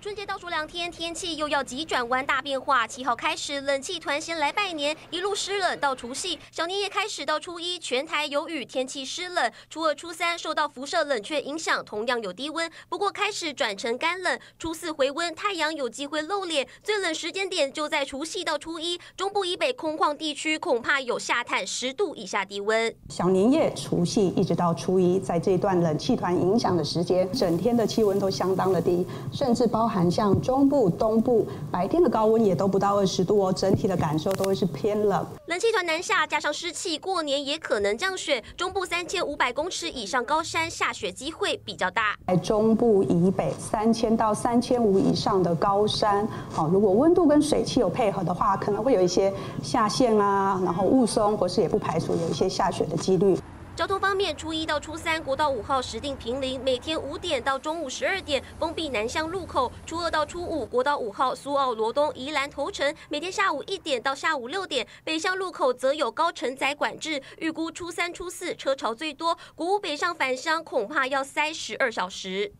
春节倒数两天，天气又要急转弯大变化。七号开始，冷气团先来拜年，一路湿冷到除夕。小年夜开始到初一，全台有雨，天气湿冷。初二、初三受到辐射冷却影响，同样有低温，不过开始转成干冷。初四回温，太阳有机会露脸。最冷时间点就在除夕到初一，中部以北空旷地区恐怕有下探十度以下低温。小年夜、除夕一直到初一，在这段冷气团影响的时间，整天的气温都相当的低，甚至包。含像中部、东部白天的高温也都不到二十度哦，整体的感受都会是偏冷。冷气团南下，加上湿气，过年也可能降雪。中部三千五百公尺以上高山下雪机会比较大。在中部以北三千到三千五以上的高山，好，如果温度跟水汽有配合的话，可能会有一些下陷啊，然后雾凇，或是也不排除有一些下雪的几率。交通方面，初一到初三，国道五号实定平零，每天五点到中午十二点封闭南向路口；初二到初五，国道五号苏澳罗东宜兰头城，每天下午一点到下午六点北向路口则有高承载管制。预估初三、初四车潮最多，国五北上返乡恐怕要塞十二小时。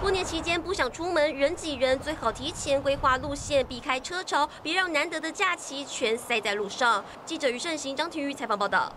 过年期间不想出门人挤人，最好提前规划路线，避开车潮，别让难得的假期全塞在路上。记者余胜行、张庭玉采访报道。